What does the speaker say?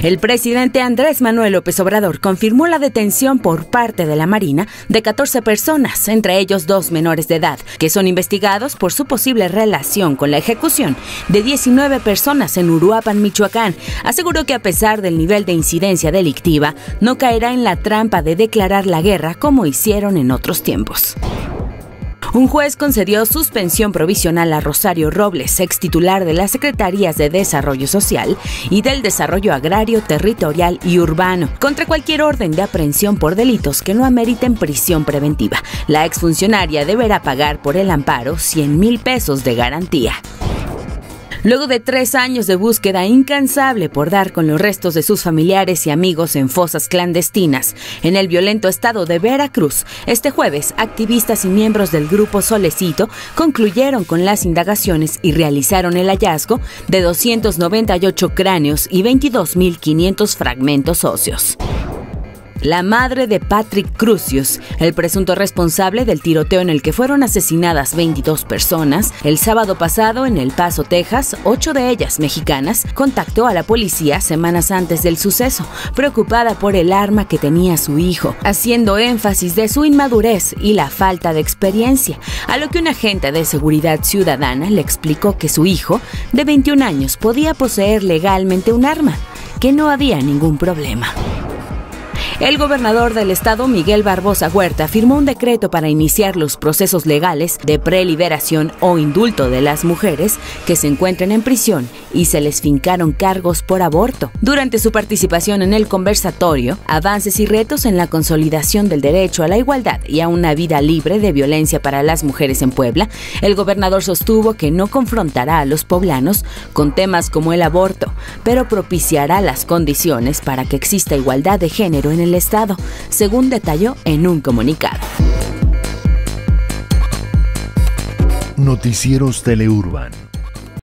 El presidente Andrés Manuel López Obrador confirmó la detención por parte de la Marina de 14 personas, entre ellos dos menores de edad, que son investigados por su posible relación con la ejecución de 19 personas en Uruapan, Michoacán. Aseguró que a pesar del nivel de incidencia delictiva, no caerá en la trampa de declarar la guerra como hicieron en otros tiempos. Un juez concedió suspensión provisional a Rosario Robles, ex titular de las Secretarías de Desarrollo Social y del Desarrollo Agrario, Territorial y Urbano, contra cualquier orden de aprehensión por delitos que no ameriten prisión preventiva. La exfuncionaria deberá pagar por el amparo 100 mil pesos de garantía. Luego de tres años de búsqueda incansable por dar con los restos de sus familiares y amigos en fosas clandestinas en el violento estado de Veracruz, este jueves activistas y miembros del grupo Solecito concluyeron con las indagaciones y realizaron el hallazgo de 298 cráneos y 22.500 fragmentos óseos. La madre de Patrick Crucius, el presunto responsable del tiroteo en el que fueron asesinadas 22 personas, el sábado pasado en El Paso, Texas, ocho de ellas mexicanas, contactó a la policía semanas antes del suceso, preocupada por el arma que tenía su hijo, haciendo énfasis de su inmadurez y la falta de experiencia, a lo que un agente de seguridad ciudadana le explicó que su hijo, de 21 años, podía poseer legalmente un arma, que no había ningún problema. El gobernador del estado, Miguel Barbosa Huerta, firmó un decreto para iniciar los procesos legales de preliberación o indulto de las mujeres que se encuentren en prisión y se les fincaron cargos por aborto. Durante su participación en el conversatorio, Avances y retos en la consolidación del derecho a la igualdad y a una vida libre de violencia para las mujeres en Puebla, el gobernador sostuvo que no confrontará a los poblanos con temas como el aborto, pero propiciará las condiciones para que exista igualdad de género en el Estado, según detalló en un comunicado. Noticieros Teleurban